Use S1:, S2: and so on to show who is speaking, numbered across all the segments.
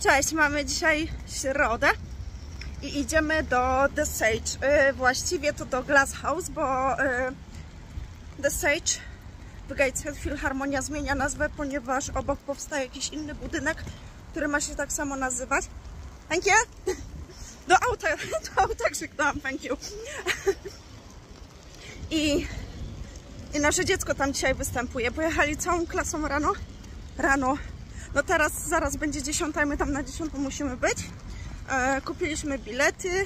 S1: Cześć, mamy dzisiaj środę i idziemy do The Sage. Y, właściwie to do Glass House, bo y, The Sage w Gateshead Philharmonia zmienia nazwę, ponieważ obok powstaje jakiś inny budynek, który ma się tak samo nazywać. Thank you! Do auta, do auta krzyknęłam thank you. I, I nasze dziecko tam dzisiaj występuje. Pojechali całą klasą rano. Rano no teraz zaraz będzie 10, my tam na 10 musimy być. E, kupiliśmy bilety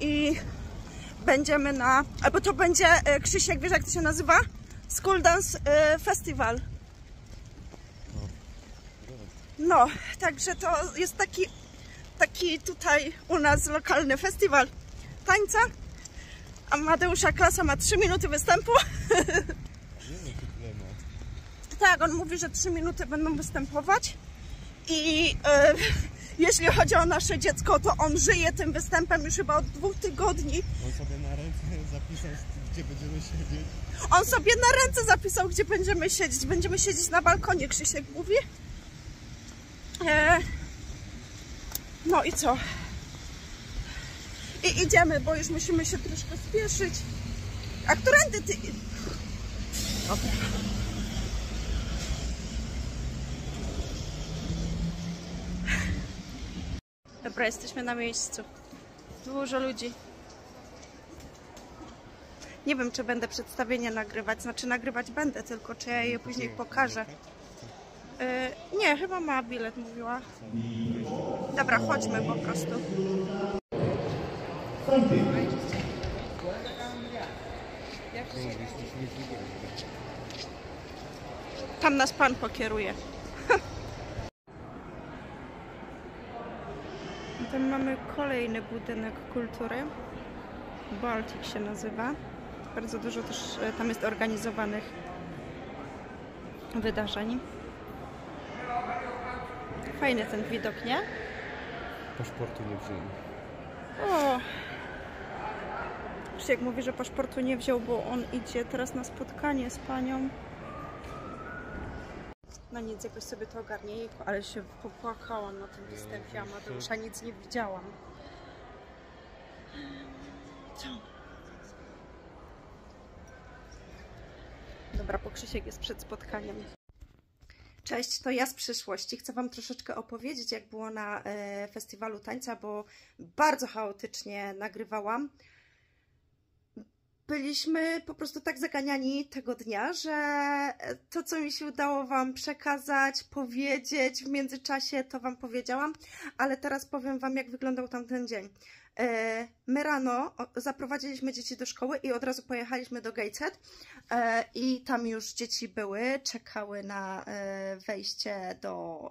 S1: i będziemy na... Albo to będzie, e, Krzysiek, wiesz jak to się nazywa? School Dance e, Festival. No, także to jest taki, taki tutaj u nas lokalny festiwal tańca. A Mateusza klasa ma 3 minuty występu. Tak, on mówi, że 3 minuty będą występować i e, jeśli chodzi o nasze dziecko, to on żyje tym występem już chyba od dwóch tygodni.
S2: On sobie na ręce zapisał, gdzie będziemy siedzieć.
S1: On sobie na ręce zapisał, gdzie będziemy siedzieć. Będziemy siedzieć na balkonie, Krzysiek mówi. E, no i co? I idziemy, bo już musimy się troszkę spieszyć. A którędy ty... Dobra. Dobra, jesteśmy na miejscu. Dużo ludzi. Nie wiem, czy będę przedstawienie nagrywać. Znaczy, nagrywać będę, tylko czy ja je później pokażę. Yy, nie, chyba ma bilet, mówiła. Dobra, chodźmy po prostu. Tam nas pan pokieruje. Tam mamy kolejny budynek kultury. Baltic się nazywa. Bardzo dużo też e, tam jest organizowanych wydarzeń. Fajny ten widok, nie?
S2: Paszportu nie wziąłem.
S1: O! Krzysiek mówi, że paszportu nie wziął, bo on idzie teraz na spotkanie z panią. No nic, jakoś sobie to ogarnie, Jejku, ale się popłakałam na tym występie Amadeusza, nic nie widziałam. Co? Dobra, bo Krzysiek jest przed spotkaniem. Cześć, to ja z przyszłości. Chcę Wam troszeczkę opowiedzieć, jak było na e, festiwalu tańca, bo bardzo chaotycznie nagrywałam. Byliśmy po prostu tak zaganiani tego dnia, że to, co mi się udało Wam przekazać, powiedzieć w międzyczasie, to Wam powiedziałam, ale teraz powiem Wam, jak wyglądał tamten dzień. E, my rano zaprowadziliśmy dzieci do szkoły i od razu pojechaliśmy do Gateshead e, i tam już dzieci były, czekały na e, wejście do,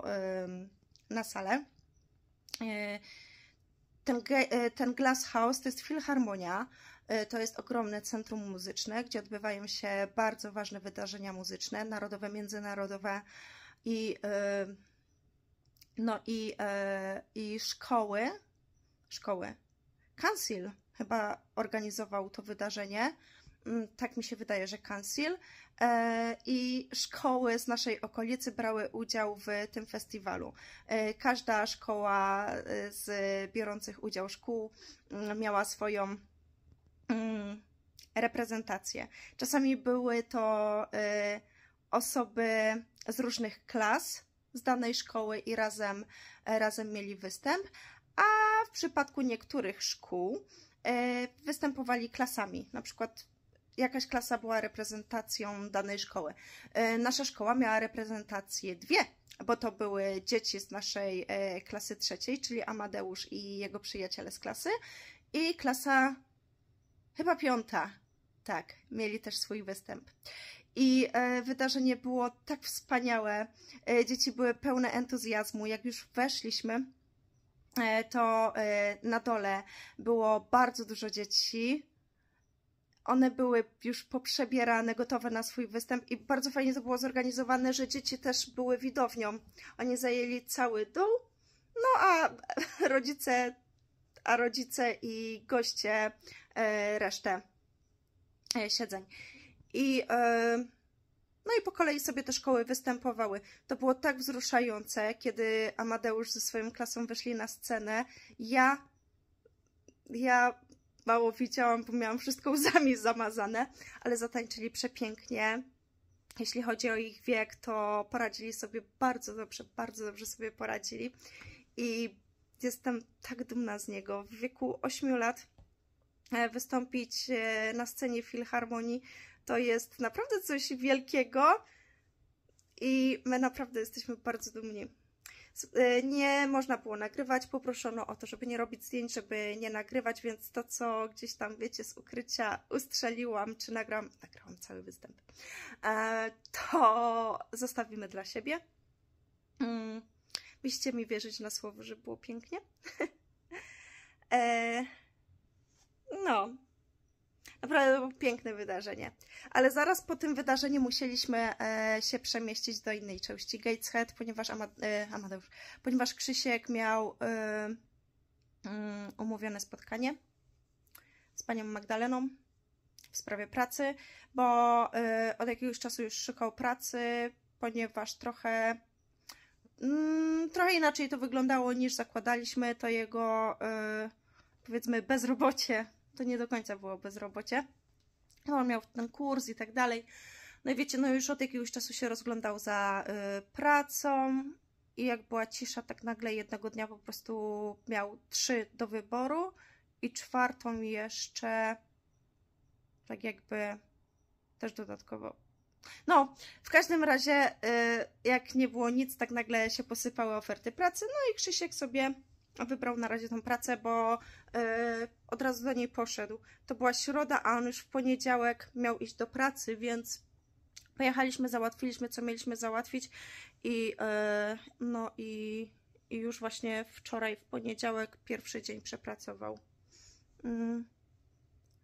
S1: na salę. Ten, ten Glass House to jest filharmonia, to jest ogromne centrum muzyczne, gdzie odbywają się bardzo ważne wydarzenia muzyczne, narodowe, międzynarodowe i, e, no i, e, i szkoły, szkoły. Council chyba organizował to wydarzenie. Mm, Tak mi się wydaje, że Council. E, I szkoły z naszej okolicy brały udział w tym festiwalu. E, Każda szkoła e, z biorących udział szkół mm, miała swoją mm, reprezentację. Czasami były to e, osoby z różnych klas z danej szkoły i razem, razem mieli występ, a w przypadku niektórych szkół e, występowali klasami. Na przykład jakaś klasa była reprezentacją danej szkoły. Nasza szkoła miała reprezentację dwie, bo to były dzieci z naszej klasy trzeciej, czyli Amadeusz i jego przyjaciele z klasy i klasa chyba piąta. Tak, mieli też swój występ. I e, wydarzenie było tak wspaniałe. E, dzieci były pełne entuzjazmu. Jak już weszliśmy, e, to na dole było bardzo dużo dzieci. One były już poprzebierane, gotowe na swój występ i bardzo fajnie to było zorganizowane, że dzieci też były widownią. Oni zajęli cały dół, no a rodzice, a rodzice i goście resztę e, siedzeń. I e, no i po kolei sobie te szkoły występowały. To było tak wzruszające, kiedy Amadeusz ze swoją klasą wyszli na scenę. Ja, ja mało widziałam, bo miałam wszystko łzami zamazane, ale zatańczyli przepięknie. Jeśli chodzi o ich wiek, to poradzili sobie bardzo dobrze, bardzo dobrze sobie poradzili. I jestem tak dumna z niego. W wieku 8 lat e, wystąpić e, na scenie Filharmonii to jest naprawdę coś wielkiego i my naprawdę jesteśmy bardzo dumni. E, nie można było nagrywać, poproszono o to, żeby nie robić zdjęć, żeby nie nagrywać, więc to, co gdzieś tam, wiecie, z ukrycia ustrzeliłam, czy nagram, nagrałam cały występ, e, to zostawimy dla siebie. Mm, musicie mi wierzyć na słowo, że było pięknie. E, no, Naprawdę było piękne wydarzenie. Ale zaraz po tym wydarzeniu musieliśmy e, się przemieścić do innej części Gateshead, ponieważ e, Amadeusz, ponieważ Krzysiek miał e, um, umówione spotkanie z panią Magdaleną w sprawie pracy, bo od jakiegoś czasu już szukał pracy, ponieważ trochę mm, trochę inaczej to wyglądało niż zakładaliśmy, to jego powiedzmy bezrobocie to nie do końca było bezrobocie. No, on miał ten kurs i tak dalej. No i wiecie, no już od jakiegoś czasu się rozglądał za y, pracą i jak była cisza, tak nagle jednego dnia po prostu miał trzy do wyboru i czwartą jeszcze tak jakby też dodatkowo. No, w każdym razie, y, jak nie było nic, tak nagle się posypały oferty pracy, no i Krzysiek sobie wybrał na razie tą pracę, bo yy, od razu do niej poszedł. To była środa, a on już w poniedziałek miał iść do pracy, więc pojechaliśmy, załatwiliśmy, co mieliśmy załatwić i yy, no i, i, już właśnie wczoraj, w poniedziałek, pierwszy dzień przepracował. Yy.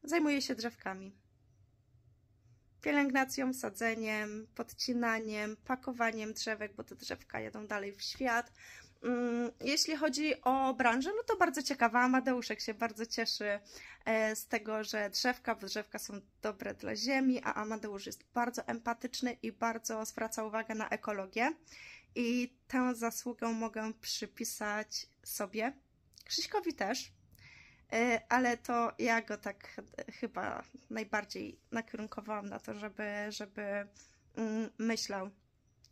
S1: Zajmuje się drzewkami. Pielęgnacją, sadzeniem, podcinaniem, pakowaniem drzewek, bo te drzewka jadą dalej w świat. Mm, jeśli chodzi o branżę, no to bardzo ciekawa. Amadeuszek się bardzo cieszy e, z tego, że drzewka, bo drzewka są dobre dla ziemi, a Amadeusz jest bardzo empatyczny i bardzo zwraca uwagę na ekologię. I tę zasługę mogę przypisać sobie. Krzyśkowi też, e, ale to ja go tak chyba najbardziej nakierunkowałam na to, żeby, żeby mm, myślał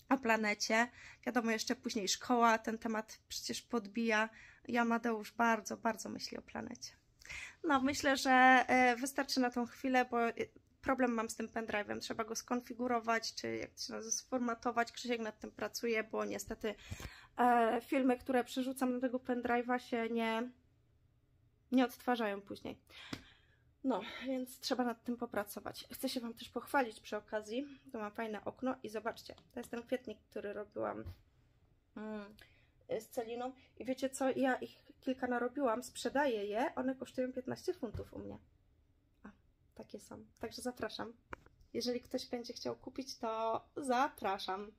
S1: o planecie. Wiadomo, jeszcze później szkoła ten temat przecież podbija. Ja, Amadeusz, bardzo, bardzo myśli o planecie. No, myślę, że e, wystarczy na tą chwilę, bo e, problem mam z tym pendrive'em. Trzeba go skonfigurować, czy jak to się nazywa, sformatować. Krzysiek nad tym pracuje, bo niestety e, filmy, które przerzucam na tego pendrive'a się nie, nie odtwarzają później. No, więc trzeba nad tym popracować. Chcę się Wam też pochwalić przy okazji. To ma fajne okno i zobaczcie, to jest ten kwietnik, który robiłam mm, z celiną. I wiecie co, ja ich kilka narobiłam, sprzedaję je, one kosztują 15 funtów u mnie. A, takie są. Także zapraszam. Jeżeli ktoś będzie chciał kupić, to zapraszam.